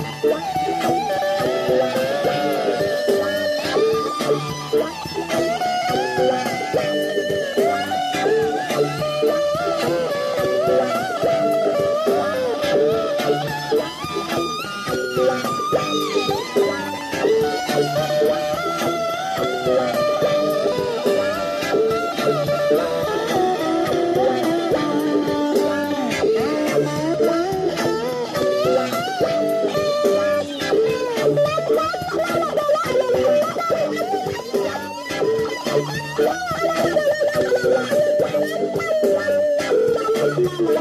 Thank. Wow.